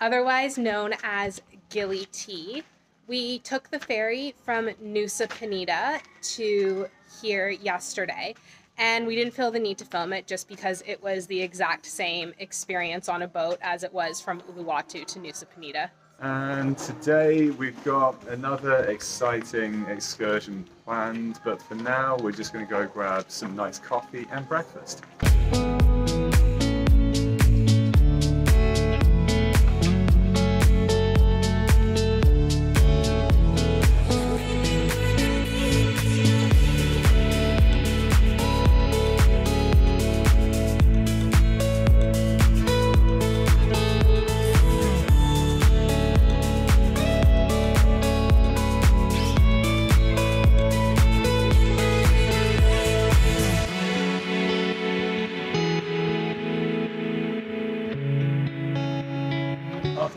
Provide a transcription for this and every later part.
Otherwise known as Gili T. We took the ferry from Nusa Penida to here yesterday, and we didn't feel the need to film it just because it was the exact same experience on a boat as it was from Uluwatu to Nusa Penida. And today we've got another exciting excursion planned, but for now we're just going to go grab some nice coffee and breakfast.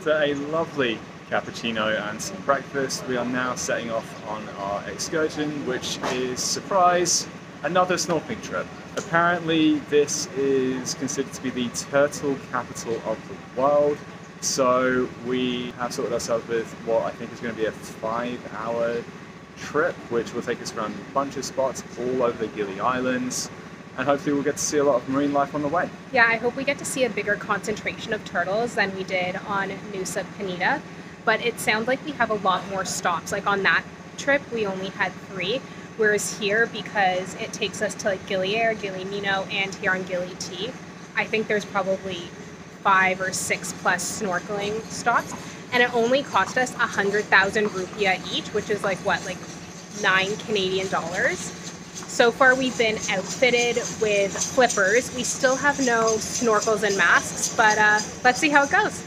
After a lovely cappuccino and some breakfast, we are now setting off on our excursion, which is, surprise, another snorkeling trip. Apparently, this is considered to be the turtle capital of the world, so we have sorted ourselves with what I think is going to be a five hour trip, which will take us around a bunch of spots all over the Gili Islands, and hopefully, we'll get to see a lot of marine life on the way. Yeah, I hope we get to see a bigger concentration of turtles than we did on Nusa Penida, but it sounds like we have a lot more stops. Like on that trip, we only had three, whereas here, because it takes us to like Gili Air, Gili Meno, and here on Gili T, I think there's probably five or six plus snorkeling stops, and it only cost us a hundred thousand rupiah each, which is like what, like nine Canadian dollars. So far, we've been outfitted with flippers. We still have no snorkels and masks, but uh, let's see how it goes.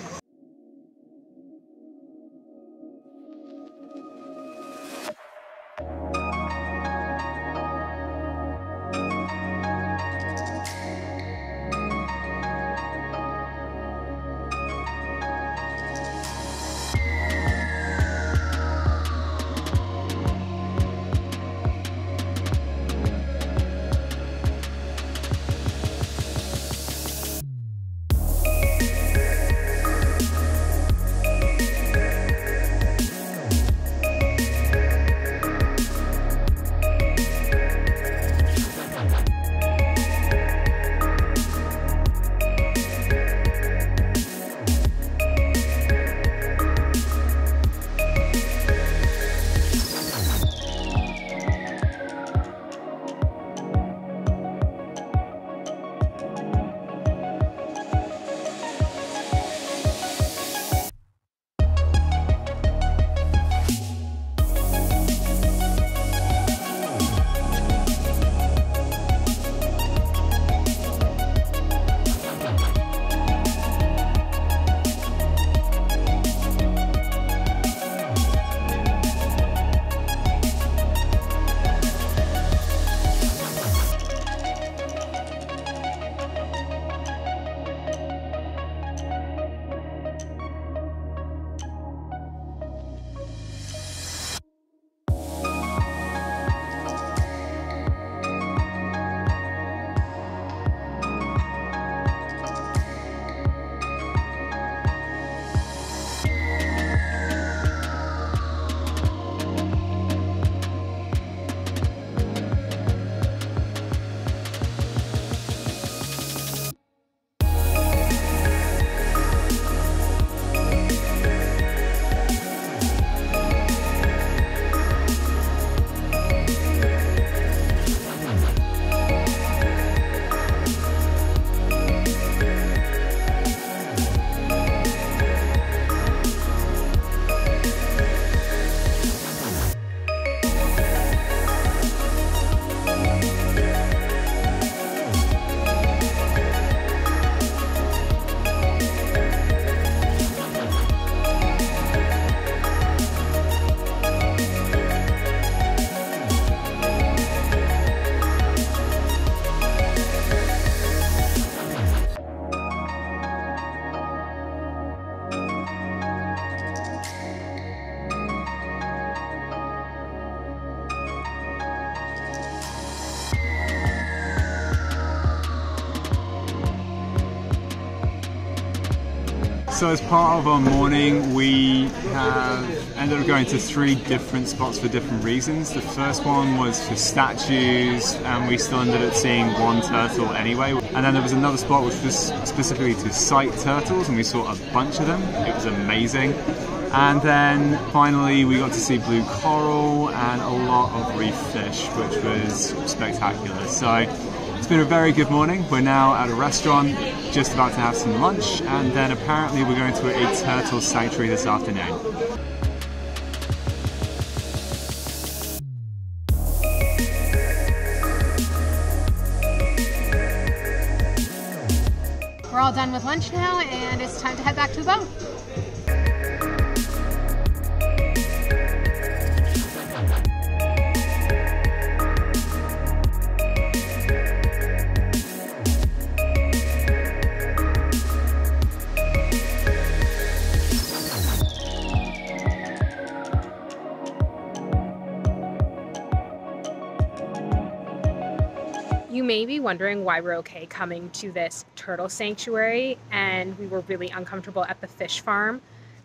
So as part of our morning, we have ended up going to three different spots for different reasons. The first one was for statues, and we still ended up seeing one turtle anyway. And then there was another spot which was specifically to sight turtles, and we saw a bunch of them. It was amazing. And then finally, we got to see blue coral and a lot of reef fish, which was spectacular. So it's been a very good morning. We're now at a restaurant, just about to have some lunch, and then apparently we're going to a turtle sanctuary this afternoon. We're all done with lunch now, and it's time to head back to the boat. Wondering why we're okay coming to this turtle sanctuary, and we were really uncomfortable at the fish farm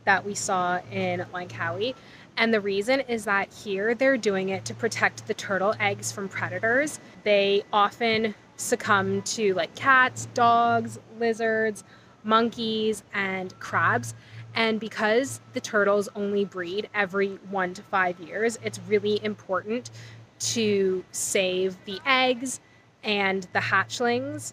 that we saw in Langkawi. And the reason is that here they're doing it to protect the turtle eggs from predators. They often succumb to like cats, dogs, lizards, monkeys, and crabs. And because the turtles only breed every one to five years, it's really important to save the eggs and the hatchlings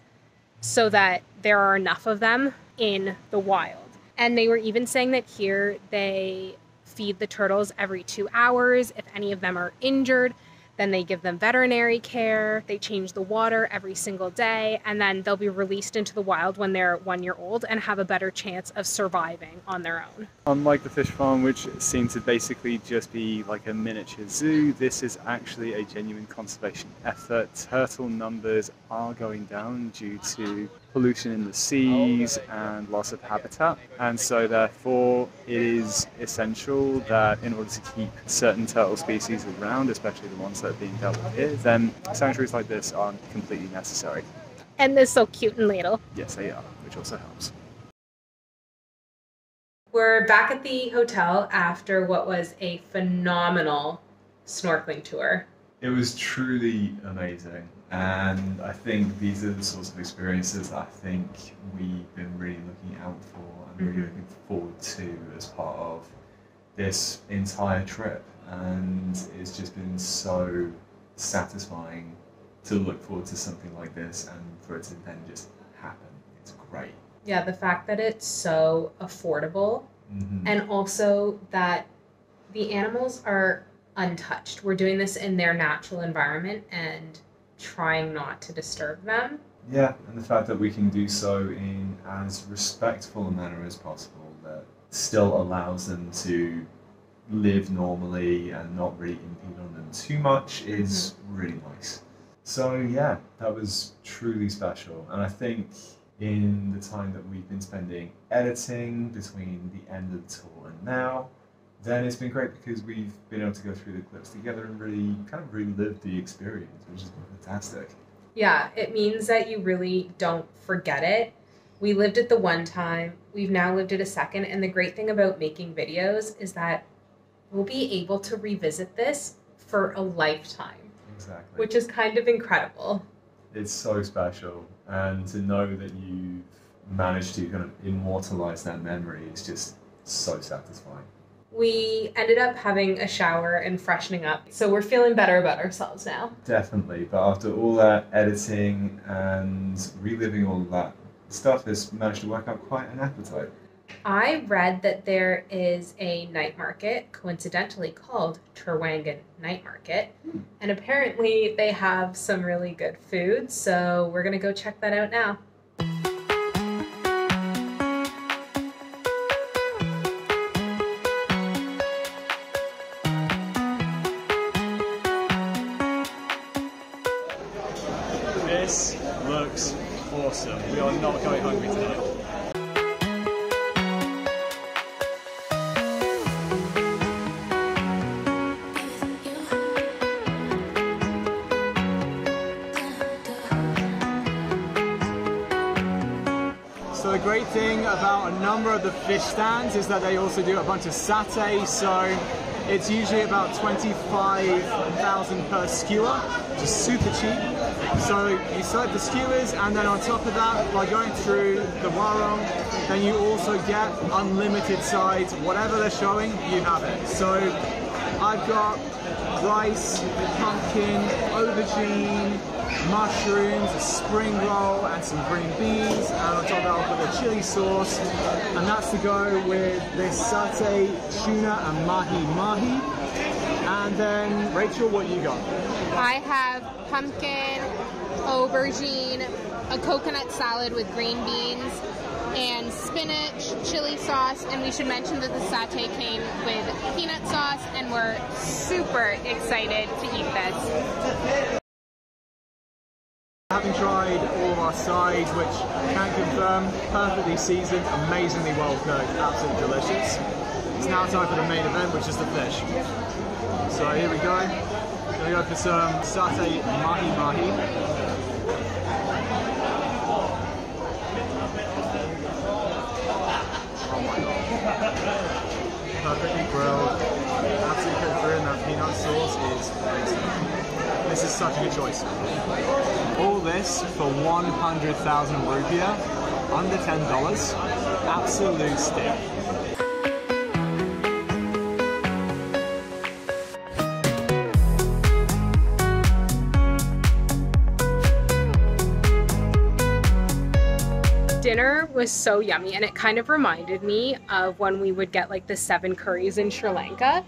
so that there are enough of them in the wild. And they were even saying that here they feed the turtles every two hours. If any of them are injured, then they give them veterinary care. They change the water every single day, and then they'll be released into the wild when they're one year old and have a better chance of surviving on their own. Unlike the fish farm, which seemed to basically just be like a miniature zoo, this is actually a genuine conservation effort. Turtle numbers are going down due to pollution in the seas and loss of habitat. And so, therefore, it is essential that in order to keep certain turtle species around, especially the ones that are being dealt with here, then sanctuaries like this aren't completely necessary. And they're so cute and little. Yes, they are, which also helps. We're back at the hotel after what was a phenomenal snorkeling tour. It was truly amazing. And I think these are the sorts of experiences that I think we've been really looking out for and really Mhm. looking forward to as part of this entire trip. And it's just been so satisfying to look forward to something like this and for it to then just happen. It's great. Yeah, the fact that it's so affordable Mhm. and also that the animals are untouched. We're doing this in their natural environment and trying not to disturb them. Yeah, and the fact that we can do so in as respectful a manner as possible that still allows them to live normally and not really impede on them too much is mm-hmm. really nice. So yeah, that was truly special. And I think in the time that we've been spending editing between the end of the tour and now, then it's been great because we've been able to go through the clips together and really kind of relive the experience, which has been fantastic. Yeah, it means that you really don't forget it. We lived it the one time, we've now lived it a second, and the great thing about making videos is that we'll be able to revisit this for a lifetime, Exactly. which is kind of incredible. it's so special and to know that you've managed to kind of immortalize that memory is just so satisfying We ended up having a shower and freshening up, so we're feeling better about ourselves now. definitely but after all that editing and reliving all of that stuff has managed to work out quite an appetite I read that there is a night market, coincidentally called Trawangan Night Market, and apparently they have some really good food, so we're gonna go check that out now. About a number of the fish stands is that they also do a bunch of satay, so it's usually about 25,000 per skewer, is super cheap. So you select the skewers, and then on top of that, by going through the warung, then you also get unlimited sides. Whatever they're showing, you have it. So I've got rice, pumpkin, aubergine, mushrooms, a spring roll, and some green beans. And on top of that, I'll put the chili sauce. And that's to go with this satay, tuna, and mahi mahi. And then, Rachel, what you got? I have pumpkin, aubergine, a coconut salad with green beans, and spinach, chili sauce, and we should mention that the satay came with peanut sauce, and we're super excited to eat this. Having tried all of our sides, which can confirm perfectly seasoned, amazingly well cooked, absolutely delicious. It's now time for the main event, which is the fish. So here we go. Gonna go for some satay mahi mahi. Oh. Perfectly grilled, absolutely cooked through, and that peanut sauce is. This is such a good choice. All this for 100,000 rupiah, under $10. Absolute steal. Dinner was so yummy, and it kind of reminded me of when we would get like the seven curries in Sri Lanka.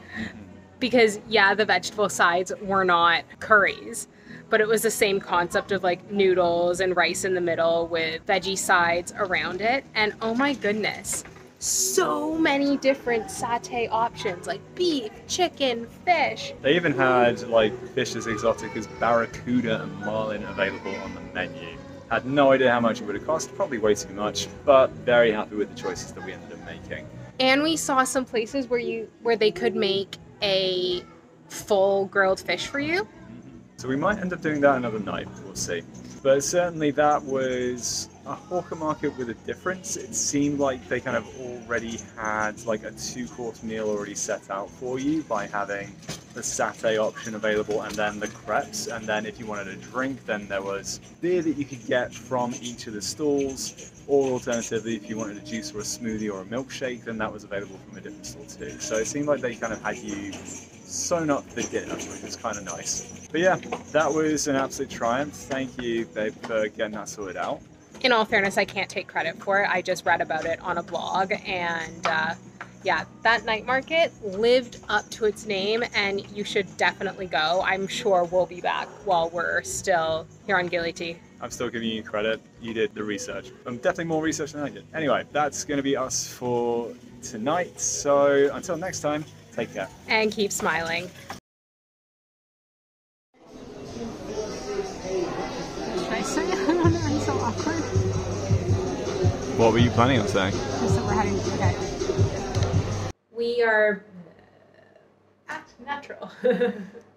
Because, yeah, the vegetable sides were not curries, but it was the same concept of like noodles and rice in the middle with veggie sides around it. And oh my goodness, so many different satay options like beef, chicken, fish. They even had like fish as exotic as barracuda and marlin available on the menu. Had no idea how much it would have cost, probably way too much, but very happy with the choices that we ended up making. And we saw some places where you where they could make a full grilled fish for you. So we might end up doing that another night, we'll see. But certainly that was a hawker market with a difference. It seemed like they kind of already had like a two course meal already set out for you by having the satay option available and then the crepes. And then if you wanted a drink, then there was beer that you could get from each of the stalls. Or alternatively, if you wanted a juice or a smoothie or a milkshake, then that was available from a different stall too. So it seemed like they kind of had you sewn up for dinner, which was kind of nice. But yeah, that was an absolute triumph. Thank you, babe, for getting that sorted out. In all fairness, I can't take credit for it. I just read about it on a blog, and uh, yeah, that night market lived up to its name, and you should definitely go. I'm sure we'll be back while we're still here on Gili. I'm still giving you credit. You did the research. Um, definitely more research than I did. Anyway, that's going to be us for tonight. So until next time, take care. And keep smiling. Should I say? I don't know. I'm so awkward. What were you planning on saying? Just that we're having. Okay. We are uh, natural.